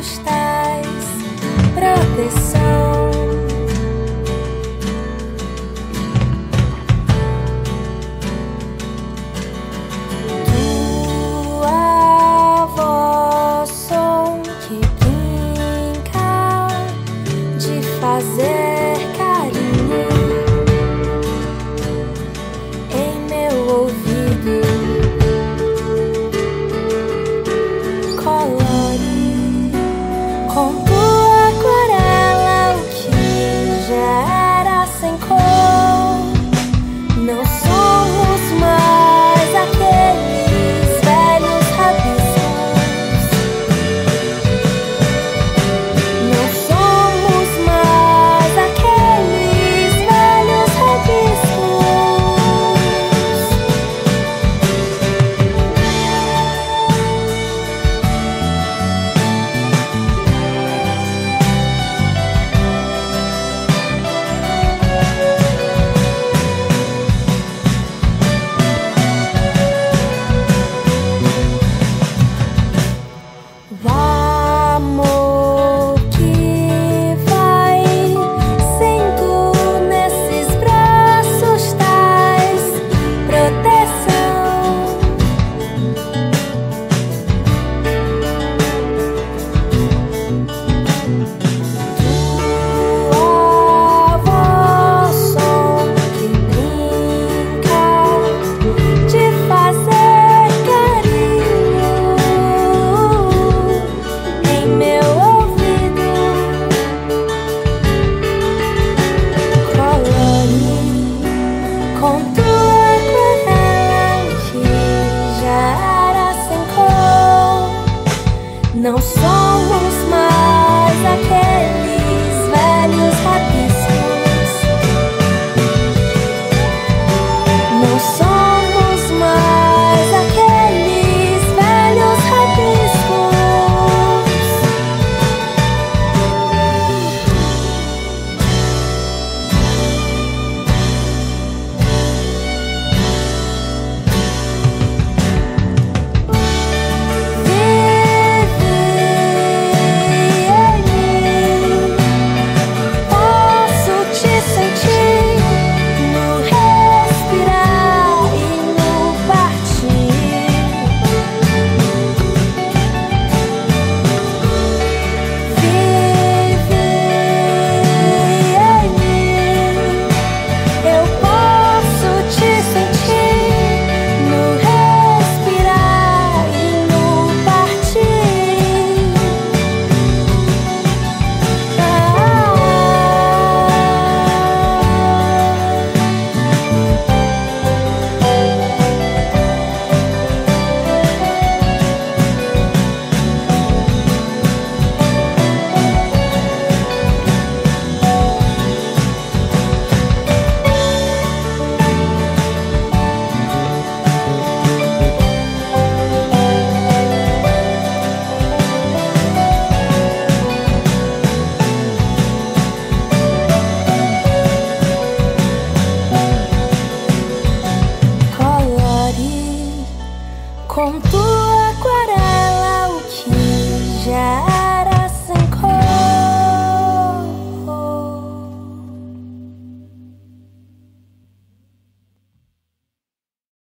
estás, proteção. somos mais aqueles.